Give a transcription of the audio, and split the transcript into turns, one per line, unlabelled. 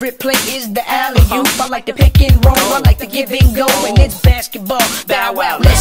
favorite play is the alley oop. I like the pick and roll, I like the give and go, and it's basketball. Bow wow, let's.